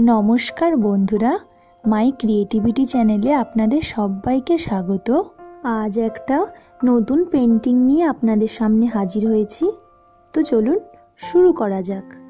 নমস্কার বন্ধুরা, মাই ক্রিয়েটিভিটি চ্যানেলে আপনাদের সবাইকে স্বাগত। আজ একটা নতুন পেন্টিং নিয়ে আপনাদের সামনে হাজির হয়েছি। তো চলুন শুরু করা যাক।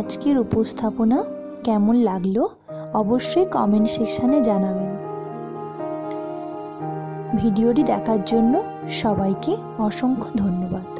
আজকের উপস্থাপনা কেমন লাগল অবশ্যই কমেন্ট সেকশানে জানাবেন। ভিডিওটি দেখার জন্য সবাইকে অসংখ্য ধন্যবাদ।